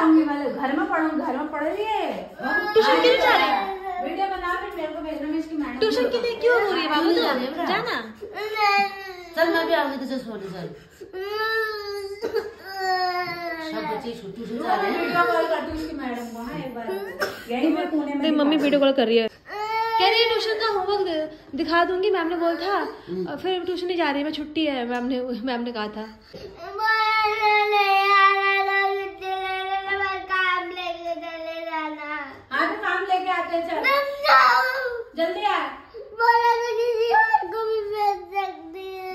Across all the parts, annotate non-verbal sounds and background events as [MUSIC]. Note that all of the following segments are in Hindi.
जाऊँगी मैं घर में पढ़ूँगी घर में पढ़ रही है। ट्यूशन क्यों जा रही है? वीडियो बना फिर मेरे को भेजना मैं इसकी मैडम ट्यूशन के लिए क्यों हो रही है बाबू? तो जाना। चल मैं भी आऊँगी तुझे सोने चल। हैं। वीडियो कॉल करती हूँ इसकी मैडम हाँ एक बार। यही मैं पुणे में मम्मी वीडियो कॉल कर रही है। कह रही है ट्यूशन का होमवर्क दिखा दूँगी मैम ने बोला था। फिर ट्यूशन नहीं जा रही मैं छुट्टी है मैम ने मैम ने कहा था। हैं चल जल्दी आ।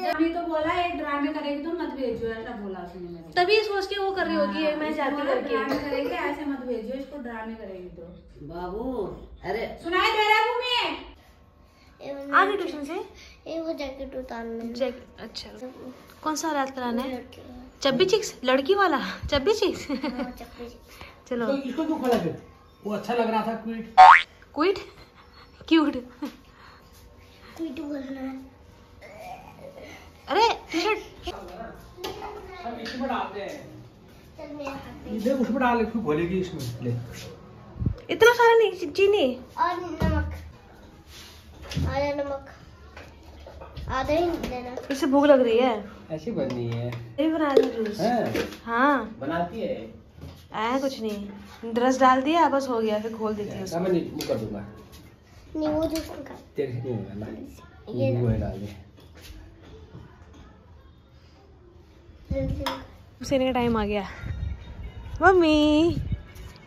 अभी तो बोला ये ड्रामे करेगी तो मत भेजो ऐसा बोला उसने मेरे तभी सोच के वो कर रही होगी मैं जाती बोला ड्रामे करेगी ऐसे मत भेजो इसको ड्रामे करेगी तो। बाबू अरे। सुनाई दे रहा है तुम्हें आ गई ट्यूशन से? वो जैकेट उतारने जैक अच्छा। कौन सा रात कराना है? चब्बी चिक्स लड़की वाला? चब्बी चिक्स चलो। तो इसको खोला फिर? वो अच्छा लग रहा था क्विट क्विट क्यूट क्विट बोलना है। अरे इसमें डालते हैं। चल इधर उसमें डाल फिर खोलेगी इसमें। ले। इतना सारा नहीं चीनी। और नमक। आधा नमक। आधा ही देना। इससे भूख लग रही है। ऐसी बननी है। ये बना दी जूस। हैं? हाँ। बनाती है। आया कुछ नहीं? रस डाल दिया बस हो गया फिर खोल देती हूँ ऐसा मैं नहीं वो कर दूँगा। नींबू जूस निकाल तेरे से नहीं होगा ये नींबू है डाल दे। निकाल। का टाइम आ गया। मम्मी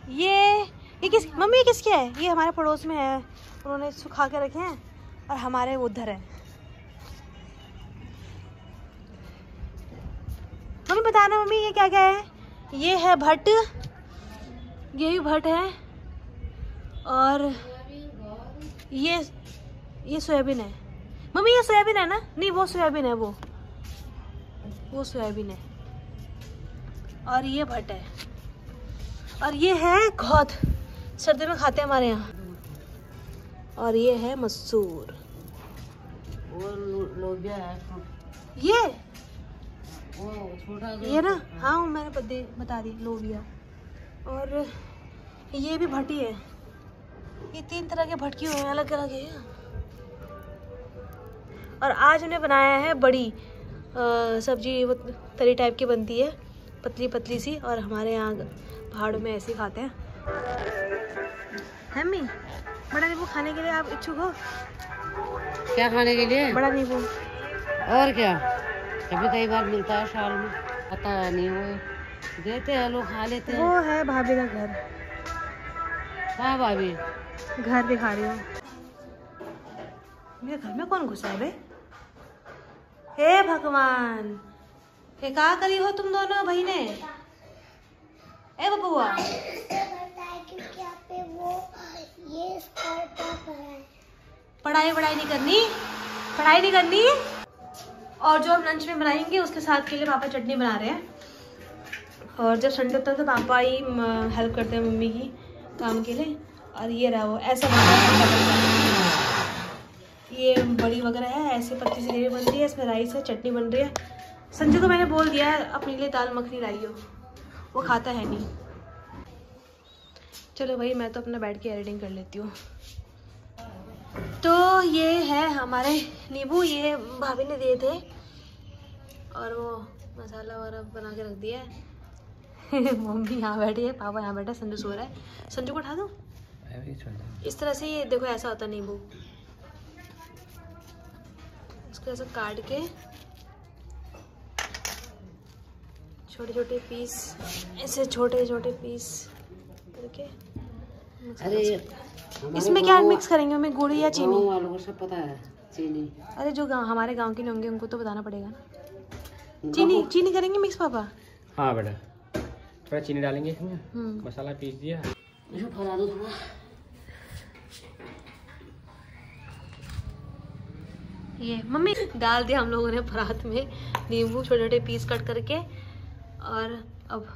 ये ये किस मम्मी ये किसके है? ये हमारे पड़ोस में है। उन्होंने सुखा के रखे हैं और हमारे उधर है। मम्मी बताना मम्मी ये क्या क्या है? ये है भट्ट। ये भी भट्ट है। और ये ये सोयाबीन है। मम्मी ये सोयाबीन है ना? नहीं वो सोयाबीन है वो। वो सोयाबीन है। और ये भट्ट है। और ये है घौत सर्दी में खाते हैं हमारे यहाँ। और ये है मसूर। वो लोबिया है ये? वो छोटा ये ना? हाँ। वो मैंने बता दी लोबिया। और ये भी भट्टी है। ये तीन तरह के भटकी हुए हैं अलग अलग है। और आज उन्हें बनाया है बड़ी सब्ज़ी वो तरी टाइप की बनती है पतली पतली सी और हमारे यहाँ पहाड़ों में ऐसे ही खाते हैं। हम्मी बड़ा नींबू खाने के लिए आप इच्छुक हो? क्या खाने के लिए? बड़ा नींबू और क्या? कभी कई बार मिलता है साल में पता नहीं वो। देते हैं लोग खा लेते हैं। वो है भाभी का घर। हाँ भाभी? घर दिखा रही हूँ। मेरे घर में कौन घुसा है हे भगवान ये कहा करी हो तुम दोनों बहने। ए बबुआ। पढ़ाई वढ़ाई नहीं करनी? पढ़ाई नहीं करनी? और जो हम लंच में बनाएँगे उसके साथ के लिए पापा चटनी बना रहे हैं। और जब संडे होता है तो पापा ही हेल्प करते हैं मम्मी की काम के लिए। और ये रहा वो, ऐसा बनता है ये बड़ी वगैरह है, ऐसे पत्ती से ग्रेवी बन रही है, इसमें राइस है, चटनी बन रही है। संजय को मैंने बोल दिया है अपने लिए दाल मखनी लाई लाइयो वो खाता है नहीं। चलो भाई, मैं तो अपना बैठ के एडिटिंग कर लेती हूँ। तो ये है हमारे नींबू, ये भाभी ने दिए थे। और वो मसाला वगैरह बना के रख दिया है। [LAUGHS] मम्मी यहाँ बैठी है पापा यहाँ बैठा है संजू सो रहा है। संजू को उठा दो। इस तरह से ये देखो ऐसा होता है नींबू इसको ऐसा काट के छोटे छोटे पीस ऐसे छोटे छोटे पीस करके अरे हमारे इसमें क्या गाँव- मिक्स करेंगे हमें गुड़ या चीनी? वालों को सब पता है चीनी। अरे जो गाँव हमारे गाँव के नहीं होंगे उनको तो बताना पड़ेगा ना। चीनी चीनी करेंगे मिक्स पापा? हाँ बेटा। थोड़ा चीनी डालेंगे। इसमें हम्म। मसाला पीस दिया। फैला दो थोड़ा। ये मम्मी डाल दिया हम लोगों ने परात में। नींबू छोटे छोटे पीस कट करके। और अब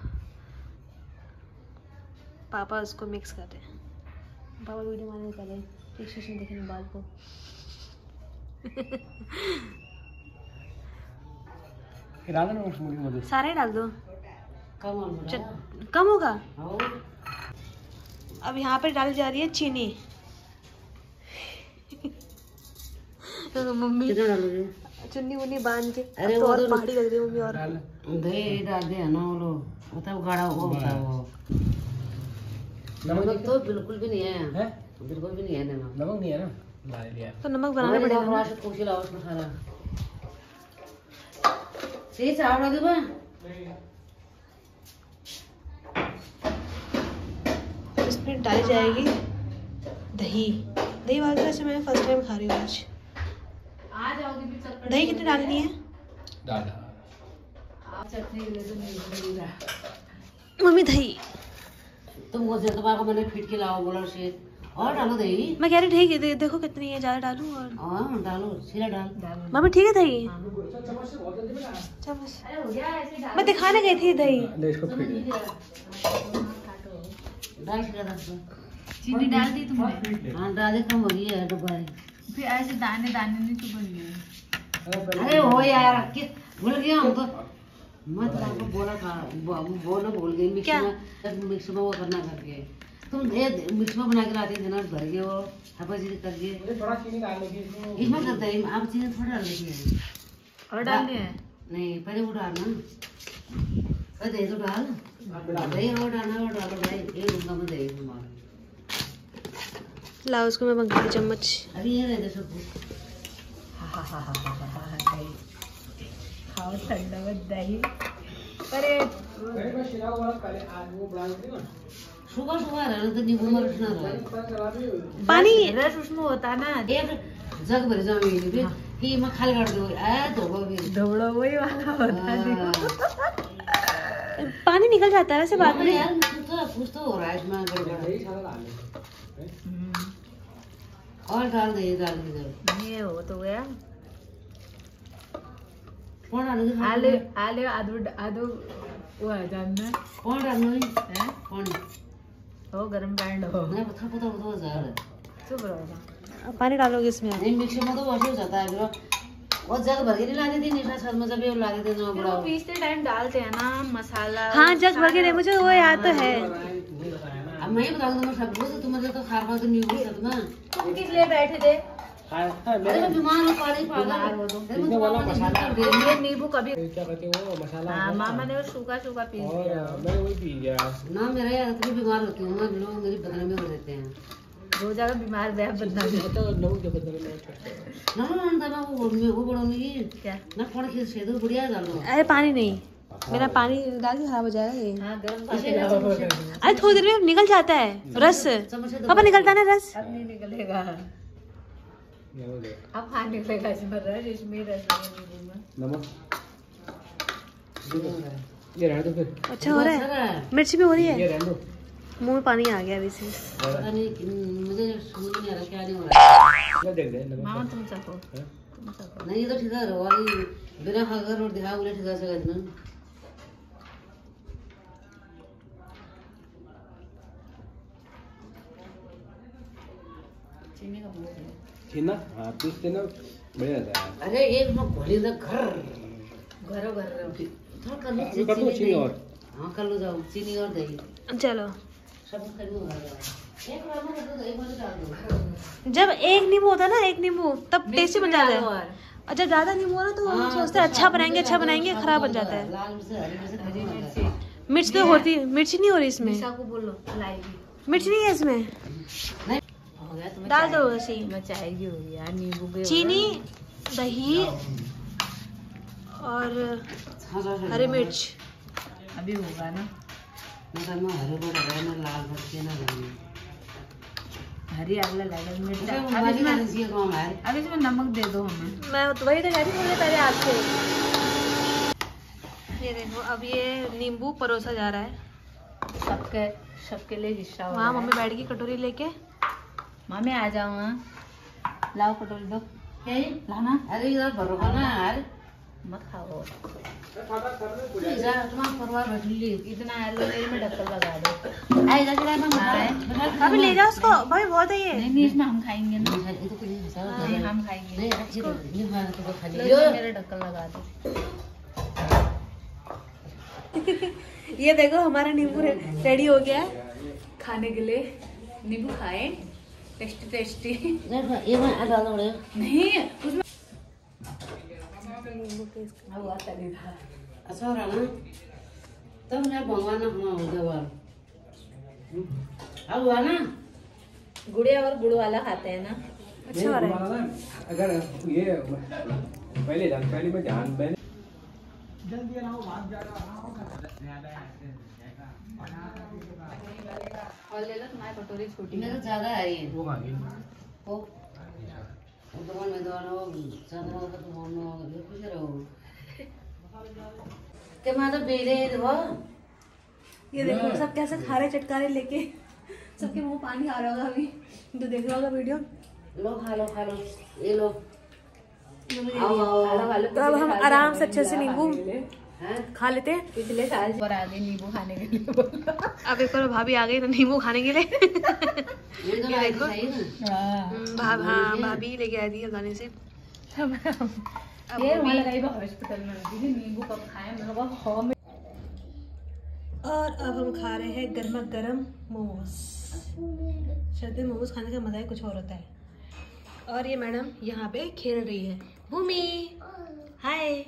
पापा उसको मिक्स कर रहे हैं। पापा वीडियो बनाने से पहले रिएक्शन देखेंगे बाल को। सारे डाल दो। कम होगा। अब यहाँ पे डाली जा रही है चीनी। तो मम्मी चुन्नी उन्नी बाँध के। अरे तो और तो- पहाड़ी लग रही है मम्मी और। दही डाल दिया ना वो लोग। होता गाढ़ा वो होता वो। नमक तो बिल्कुल भी नहीं है। है? बिल्कुल भी नहीं है नमक। नमक नहीं है ना? तो नमक बनाना पड़ेगा यहाँ ना। से लाओ उसमें सारा सही चावल दे इसमें डाली जाएगी। दही। दही वाली वैसे मैं फ़र्स्ट टाइम खा रही हूँ आज। दही कितनी डालनी है? के मम्मी दही। तुम मुझे तो बाबा मैंने फिट के लाओ बोला से और डालो दही। मैं कह रही ठीक है दे- देखो कितनी है ज़्यादा डालूं और हाँ डालो। सीधा डाल। मम्मी ठीक है दही? चम्मच अरे हो गया ऐसे डाल। मैं दिखाने गई थी दही। चीनी डाल दी तुमने? हाँ डाले कम हो गई है डब्बा फिर ऐसे दाने दाने नहीं चुभन अरे हो यार भूल गया हम तो। मैं तो आपको बोला था बोलो भूल गई मिक्स में मिक्स में वो करना करके तुम ये मिक्स में बना के लाते थे ना भर के वो थोड़ा चीनी डालने की इसमें इसमें करते हैं आप चीनी थोड़ा डाल देती है और डाल दिए नहीं पहले वो डालना। अरे दही तो डाल दही और डालना और डालो भाई एक दूँगा मैं दही तुम्हारा लाओ उसको मैं मंगा चम्मच अरे ये सब कुछ खाओ ठंडा दही अरे सुबह सुबह रहना तो नींबू में रखना रहा पता चला भी पानी रस उसमें होता ना एक जग भर जाओ ये फिर ही मैं खाली कर दो आ धोबो फिर धोबड़ा वही वाला होता हाँ। पानी निकल जाता है ऐसे बाद अरे में। यार कुछ तो तो हो रहा है इसमें गड़बड़ डाल दे। और डाल दे डाल दे ये हो तो गया। कौन डालोगे आलू आलू आदू आदू वो है जानना। कौन डालना है? कौन? हो गरम कांड हो। नहीं पत्थर पत्थर पत्थर जा रहा है। चुप रहो पानी डालोगे इसमें? नहीं मिक्सी में तो वैसे हो जाता है फिर वो जग भर के नहीं लाती थी निशा छत में जब ये लाते थे फिर बड़ा पीसते टाइम डालते हैं ना मसाला हाँ जग भर के मुझे वो याद तो है। अब मैं ही बता दूँ तुम्हें सब कुछ तुम्हारे तो खार खार तो नहीं हुई सब ना। तुम किस लिए बैठे थे? हाँ हाँ मैं हूँ हो तुम। मैं नींबू कभी क्या कहते हैं मसाला हाँ मामा ने वो सूखा सूखा मैं वही पी गया। ना मेरा यार इतनी बीमार होती हूँ मैं लोग मेरी बदनामी कर देते हैं। दो जगह बीमार बदनामी तो नमक के बदले में करते हैं ना ना ना ना वो मैं वो बड़ों की क्या? ना कौन खीर से तो बढ़िया डाल दो अरे पानी नहीं। मेरा पानी डाल के खराब हो जाएगा ये। हाँ अरे थोड़ी देर में निकल जाता है रस। पापा निकलता है ना रस? अब नहीं निकलेगा। अब हाँ निकलेगा इसमें रस इसमें रस है नींबू में नमक। ये रहने दो फिर। अच्छा हो रहा है। अच्छा मिर्ची भी हो रही है? मुँह में पानी आ गया अभी से। समझ नहीं आ रहा क्या नहीं हो रहा देख दे मामा तुम नहीं ये तो ठीक है वाली बिना खाकर और दिखा बोले ठीक है ना चीनी का बहुत है छीना हाँ पीस देना बढ़िया रहता है अरे एक मैं घोली ना घर घरो घर रहो थोड़ा कर लो चीनी और हाँ कर लो जाओ चीनी और दही चलो जब एक नींबू होता है ना एक नींबू तब टेस्टी बन जाता है। और। जब ज़्यादा नींबू हो ना तो हम हाँ, सोचते हैं तो अच्छा बनाएँगे अच्छा बनाएँगे खराब बन जाता है। मिर्च तो होती मिर्ची नहीं हो रही इसमें। मिर्च नहीं है इसमें। नहीं हो गया तुम्हें डाल दो ही। हो हो चीनी दही और हाँ हाँ हाँ हरी मिर्च। अभी होगा ना? मैं मैं हरे बड़ा ना लाल मिर्च ना हरी हरी आगला मिर्च इसमें ना सी को हमारे अब इसमें नमक दे दो हमें मैं तो वही तो कह रही मुझे पहले आज से ये देखो अब ये नींबू परोसा जा रहा है सबके सबके लिए हिस्सा हो वहाँ मम्मी बैठ गई कटोरी लेके मामी आ जाओ हाँ लाओ कटोरी दो लाना अरे इधर भरो ना यार मत खाओ। इधर तुम्हारा परिवार बैठ ली। इतना में ढक्कन लगा दो। आई इधर चला मैं हाँ, बता अभी ले जाओ उसको। भाई बहुत है ये। नहीं नहीं इसमें हम खाएँगे ना। तो नहीं नहीं हम खाएँगे। नहीं तो नहीं खाना तो लो खाली इसमें मेरा ढक्कन लगा दो। [LAUGHS] ये देखो हमारा नींबू रेडी हो गया है खाने के लिए। नींबू खाए। टेस्टी टेस्टी देखो अच्छा हो रहा ना? तब मैं भगवान हम हो गया अब हुआ ना? गुड़िया और गुड़ वाला खाते हैं ना। अच्छा हो रहा है। अगर ये पहले जान पहले मैं ध्यान पहले और ले लो तुम्हारी कटोरी छोटी मेरे ज़्यादा है ये। वो खा गई। दुकान में रहो के मैं तो दे ये देखो सब कैसे खा रहे चटकारे लेके. सबके मुँह पानी आ रहा होगा अभी. तो देख रहा होगा वीडियो लो खा लो. खा लो ये लो. आओ आओ. तो अब हम आराम से अच्छे से नींबू हैं खा लेते हैं। पिछले साल पर आ गई नींबू खाने के लिए अब एक बार भाभी आ गई तो नींबू खाने के लिए। ये तो सही ना। हम्म, हाँ भाभी लेके आई थी गाने से। ये रुमाल लगाई बा हॉस्पिटल में नींबू कब खाए? मैंने कहा हाँ मैं और अब हम खा रहे हैं गर्मा गर्म मोमोज सर्दी में मोमोज खाने का मज़ा ही कुछ और होता है। और ये मैडम यहाँ पे खेल रही है। भूमि! हाय